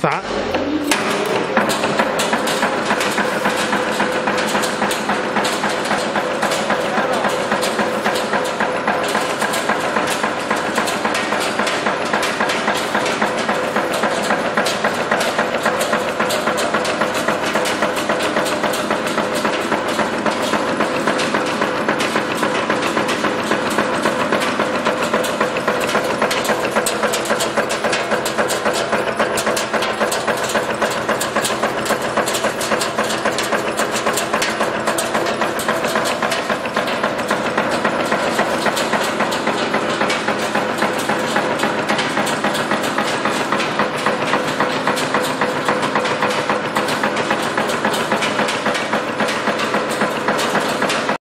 啥